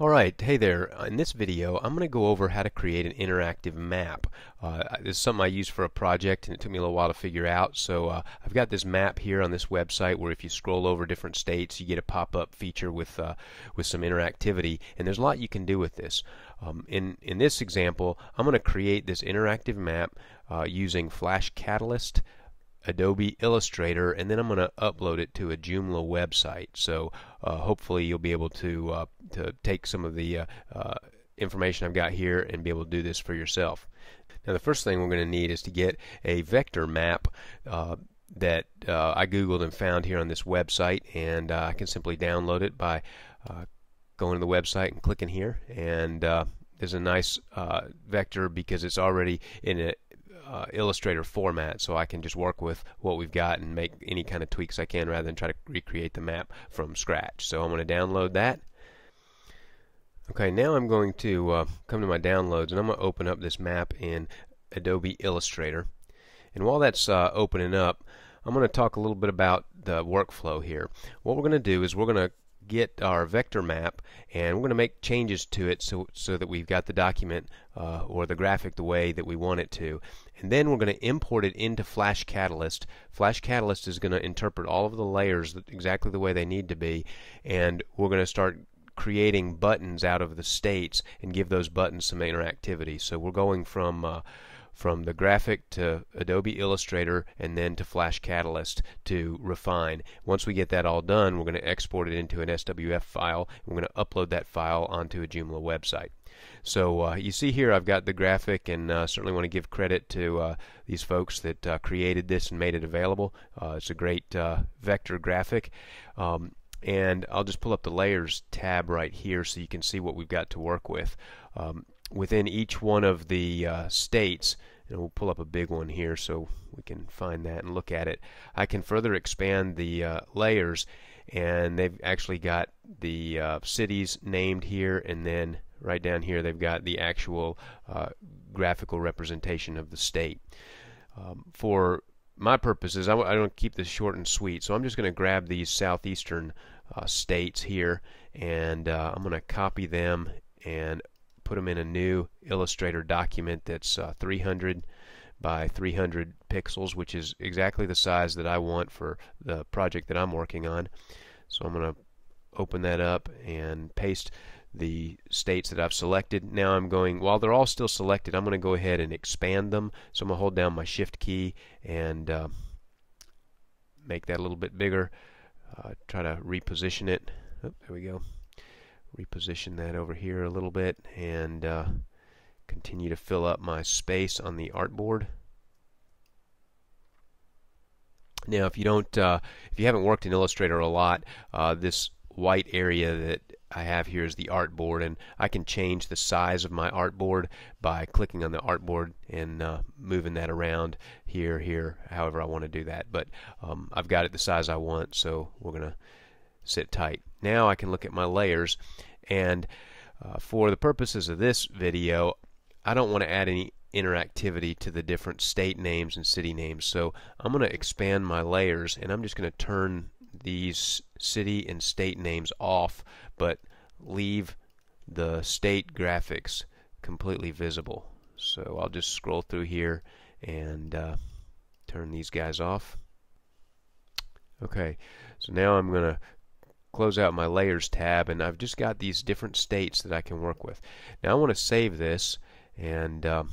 Alright, hey there. In this video I'm going to go over how to create an interactive map. Uh, this is something I used for a project and it took me a little while to figure out. So uh, I've got this map here on this website where if you scroll over different states you get a pop-up feature with uh, with some interactivity and there's a lot you can do with this. Um, in, in this example I'm going to create this interactive map uh, using Flash Catalyst Adobe Illustrator and then I'm going to upload it to a Joomla website so uh, hopefully you'll be able to uh, to take some of the uh, uh, information I've got here and be able to do this for yourself now the first thing we're going to need is to get a vector map uh, that I googled and found here on this website and I can simply download it by going to the website and clicking here and there's a nice vector because it's already in a uh, Illustrator format so I can just work with what we've got and make any kind of tweaks I can rather than try to recreate the map from scratch. So I'm going to download that. Okay, now I'm going to uh, come to my downloads and I'm going to open up this map in Adobe Illustrator. And while that's uh, opening up, I'm going to talk a little bit about the workflow here. What we're going to do is we're going to get our vector map and we're going to make changes to it so, so that we've got the document uh, or the graphic the way that we want it to and then we're going to import it into Flash Catalyst. Flash Catalyst is going to interpret all of the layers exactly the way they need to be and we're going to start creating buttons out of the states and give those buttons some interactivity. So we're going from uh, from the graphic to Adobe Illustrator and then to Flash Catalyst to refine. Once we get that all done, we're going to export it into an SWF file. We're going to upload that file onto a Joomla website. So uh, you see here I've got the graphic and uh, certainly want to give credit to uh, these folks that uh, created this and made it available. Uh, it's a great uh, vector graphic. Um, and I'll just pull up the layers tab right here so you can see what we've got to work with. Um, within each one of the uh, states and we'll pull up a big one here so we can find that and look at it I can further expand the uh, layers and they've actually got the uh, cities named here and then right down here they've got the actual uh, graphical representation of the state um, for my purposes I, I don't keep this short and sweet so I'm just going to grab these southeastern uh, states here and uh, I'm going to copy them and put them in a new Illustrator document that's uh, 300 by 300 pixels, which is exactly the size that I want for the project that I'm working on. So I'm going to open that up and paste the states that I've selected. Now I'm going, while they're all still selected, I'm going to go ahead and expand them. So I'm going to hold down my shift key and uh, make that a little bit bigger. Uh, try to reposition it. Oh, there we go reposition that over here a little bit and uh, continue to fill up my space on the artboard. Now, if you don't, uh, if you haven't worked in Illustrator a lot, uh, this white area that I have here is the artboard, and I can change the size of my artboard by clicking on the artboard and uh, moving that around here, here, however I want to do that. But um, I've got it the size I want, so we're going to sit tight. Now I can look at my layers and uh, for the purposes of this video I don't want to add any interactivity to the different state names and city names so I'm going to expand my layers and I'm just going to turn these city and state names off but leave the state graphics completely visible so I'll just scroll through here and uh, turn these guys off okay so now I'm going to close out my layers tab and I've just got these different states that I can work with. Now I want to save this and um,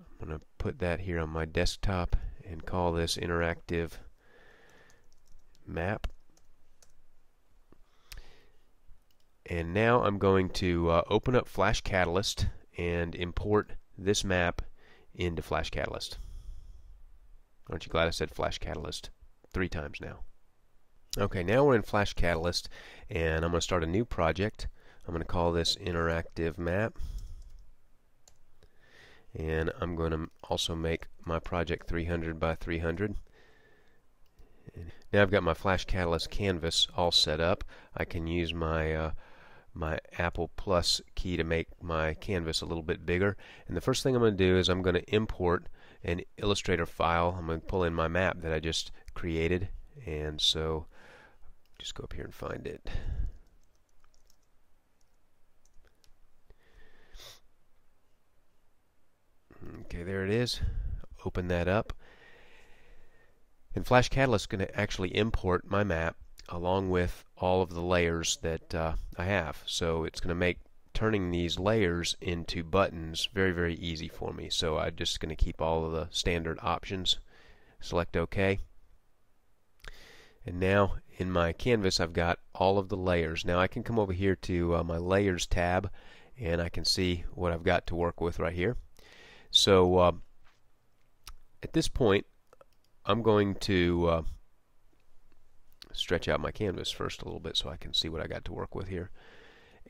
I'm going to put that here on my desktop and call this interactive map. And now I'm going to uh, open up Flash Catalyst and import this map into Flash Catalyst. Aren't you glad I said Flash Catalyst three times now? Okay, now we're in Flash Catalyst and I'm going to start a new project. I'm going to call this interactive map and I'm going to also make my project 300 by 300. Now I've got my Flash Catalyst canvas all set up. I can use my uh, my Apple Plus key to make my canvas a little bit bigger. And the first thing I'm going to do is I'm going to import an Illustrator file. I'm going to pull in my map that I just created. And so just go up here and find it. Okay, there it is. Open that up. And Flash Catalyst is going to actually import my map along with all of the layers that uh, I have. So it's going to make turning these layers into buttons very very easy for me. So I'm just going to keep all of the standard options. Select OK. And now in my canvas I've got all of the layers. Now I can come over here to uh, my layers tab and I can see what I've got to work with right here. So uh, at this point I'm going to uh, stretch out my canvas first a little bit so I can see what I got to work with here.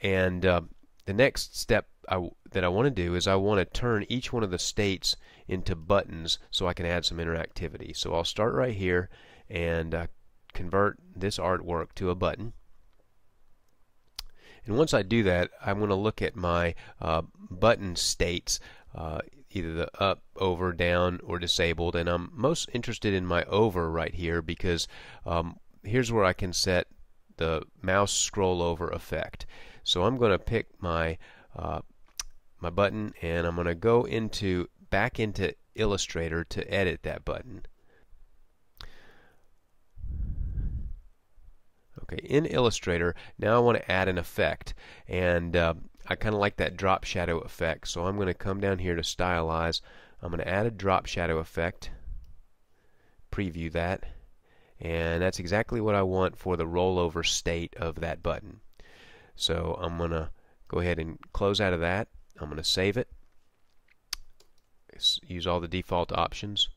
And uh, the next step I, that I want to do is I want to turn each one of the states into buttons so I can add some interactivity. So I'll start right here and uh, convert this artwork to a button. And once I do that, I'm going to look at my uh, button states, uh, either the up, over, down, or disabled. And I'm most interested in my over right here because um, here's where I can set the mouse scroll over effect. So I'm going to pick my uh, my button and I'm going to go into back into Illustrator to edit that button. Okay, in Illustrator, now I want to add an effect and uh, I kind of like that drop shadow effect so I'm going to come down here to stylize I'm going to add a drop shadow effect preview that and that's exactly what I want for the rollover state of that button. So I'm going to go ahead and close out of that. I'm going to save it. Use all the default options.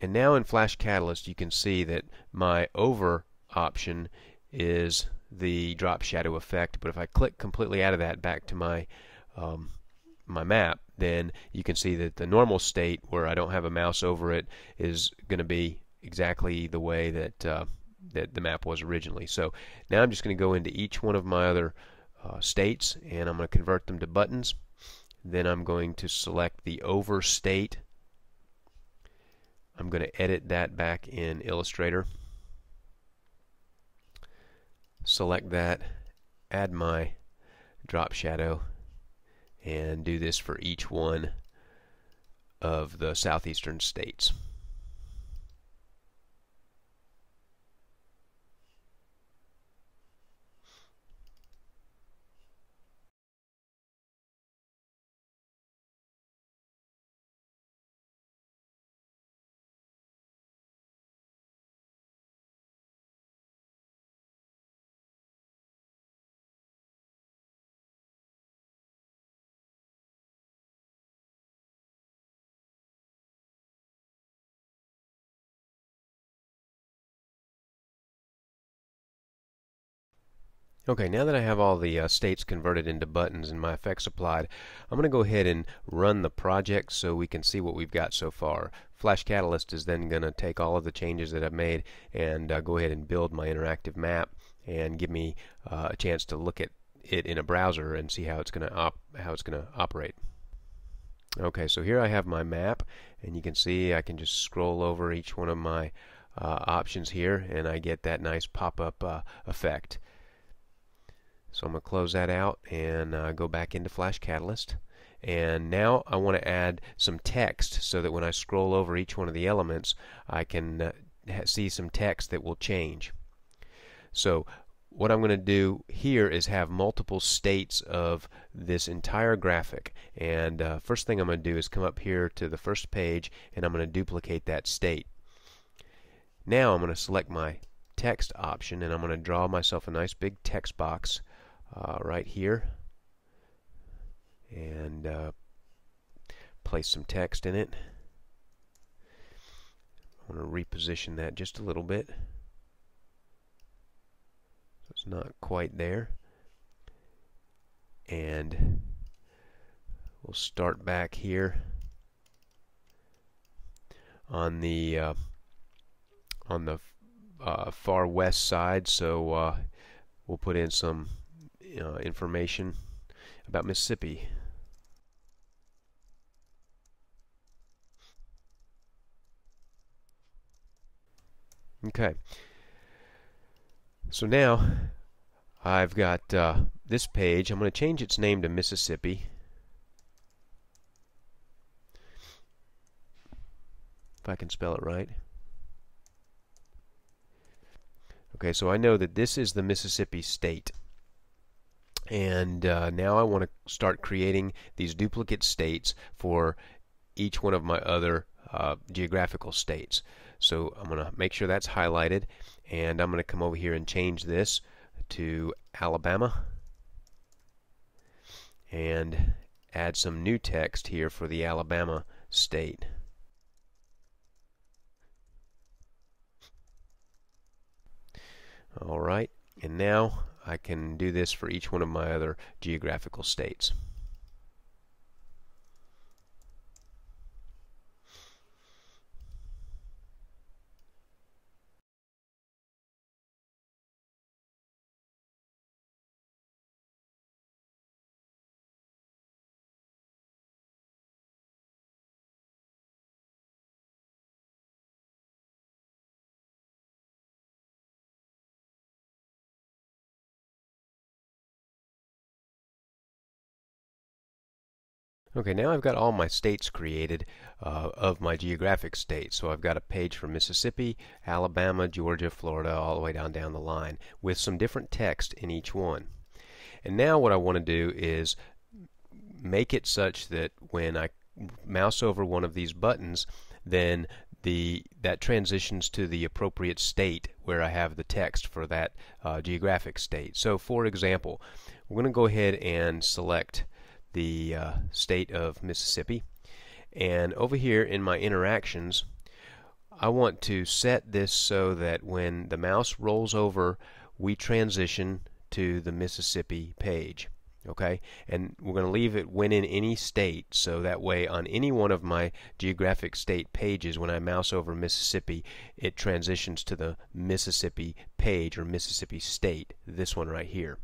And now in Flash Catalyst you can see that my over option is the drop shadow effect but if I click completely out of that back to my um, my map then you can see that the normal state where I don't have a mouse over it is going to be exactly the way that uh, that the map was originally. So now I'm just going to go into each one of my other uh, states and I'm going to convert them to buttons. Then I'm going to select the over state. I'm going to edit that back in Illustrator. Select that, add my drop shadow, and do this for each one of the southeastern states. Okay, now that I have all the uh, states converted into buttons and my effects applied, I'm going to go ahead and run the project so we can see what we've got so far. Flash Catalyst is then going to take all of the changes that I've made and uh, go ahead and build my interactive map and give me uh, a chance to look at it in a browser and see how it's going to how it's going to operate. Okay, so here I have my map, and you can see I can just scroll over each one of my uh, options here, and I get that nice pop-up uh, effect. So I'm going to close that out and uh, go back into Flash Catalyst. And now I want to add some text so that when I scroll over each one of the elements, I can uh, see some text that will change. So what I'm going to do here is have multiple states of this entire graphic. And uh, first thing I'm going to do is come up here to the first page and I'm going to duplicate that state. Now I'm going to select my text option and I'm going to draw myself a nice big text box uh, right here and uh, place some text in it. I want to reposition that just a little bit. So it's not quite there. And we'll start back here on the uh, on the uh, far west side. So uh, we'll put in some uh, information about Mississippi. Okay. So now I've got uh, this page. I'm going to change its name to Mississippi. If I can spell it right. Okay, so I know that this is the Mississippi state. And uh, now I want to start creating these duplicate states for each one of my other uh, geographical states. So I'm going to make sure that's highlighted and I'm going to come over here and change this to Alabama and add some new text here for the Alabama state. Alright, and now I can do this for each one of my other geographical states. Okay, now I've got all my states created uh, of my geographic states. So I've got a page for Mississippi, Alabama, Georgia, Florida, all the way down down the line with some different text in each one. And now what I want to do is make it such that when I mouse over one of these buttons, then the that transitions to the appropriate state where I have the text for that uh, geographic state. So for example, we're going to go ahead and select the uh, state of Mississippi. And over here in my interactions, I want to set this so that when the mouse rolls over, we transition to the Mississippi page. Okay, and we're going to leave it when in any state, so that way on any one of my geographic state pages, when I mouse over Mississippi, it transitions to the Mississippi page or Mississippi state, this one right here.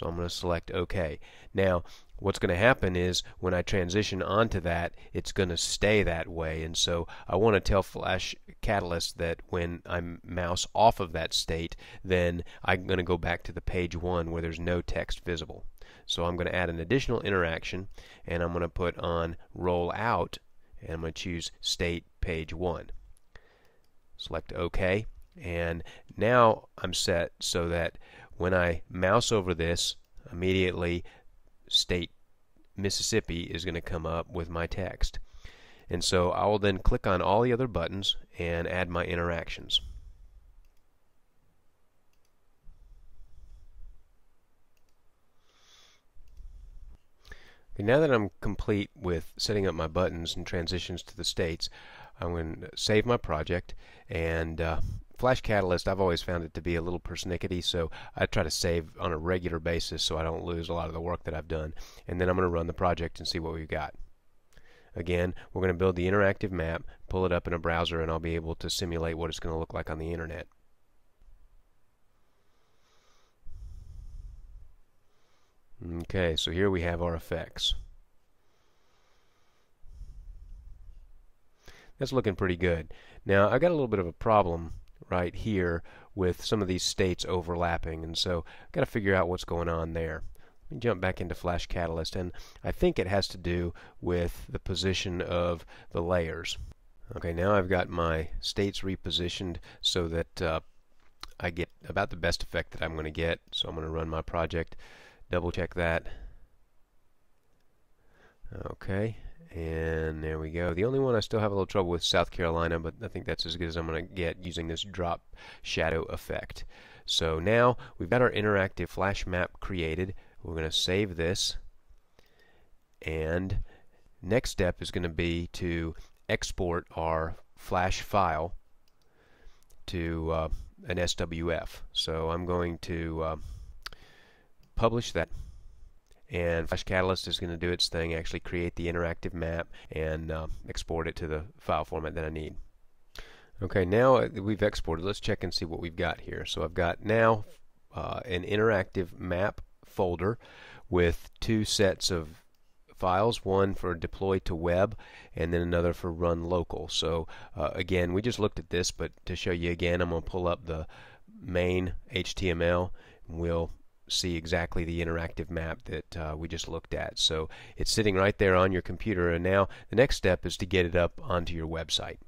So I'm going to select OK. Now, what's going to happen is when I transition onto that, it's going to stay that way. And so I want to tell Flash Catalyst that when I mouse off of that state, then I'm going to go back to the page 1 where there's no text visible. So I'm going to add an additional interaction, and I'm going to put on roll out, and I'm going to choose state page 1. Select OK, and now I'm set so that when I mouse over this, immediately state Mississippi is going to come up with my text. And so I will then click on all the other buttons and add my interactions. Now that I'm complete with setting up my buttons and transitions to the states, I'm going to save my project and uh, Flash Catalyst, I've always found it to be a little persnickety, so I try to save on a regular basis so I don't lose a lot of the work that I've done. And then I'm going to run the project and see what we've got. Again, we're going to build the interactive map, pull it up in a browser, and I'll be able to simulate what it's going to look like on the internet. Okay, so here we have our effects. That's looking pretty good. Now, I've got a little bit of a problem right here with some of these states overlapping and so I've got to figure out what's going on there. Let me jump back into Flash Catalyst and I think it has to do with the position of the layers. Okay, now I've got my states repositioned so that uh, I get about the best effect that I'm going to get. So I'm going to run my project, double check that. Okay, and there we go. The only one I still have a little trouble with South Carolina, but I think that's as good as I'm going to get using this drop shadow effect. So now we've got our interactive flash map created. We're going to save this. And next step is going to be to export our flash file to uh, an SWF. So I'm going to uh, publish that and Flash Catalyst is going to do its thing, actually create the interactive map and uh, export it to the file format that I need. Okay, now we've exported. Let's check and see what we've got here. So I've got now uh, an interactive map folder with two sets of files, one for deploy to web and then another for run local. So uh, again, we just looked at this, but to show you again, I'm going to pull up the main HTML. We'll see exactly the interactive map that uh, we just looked at. So it's sitting right there on your computer and now the next step is to get it up onto your website.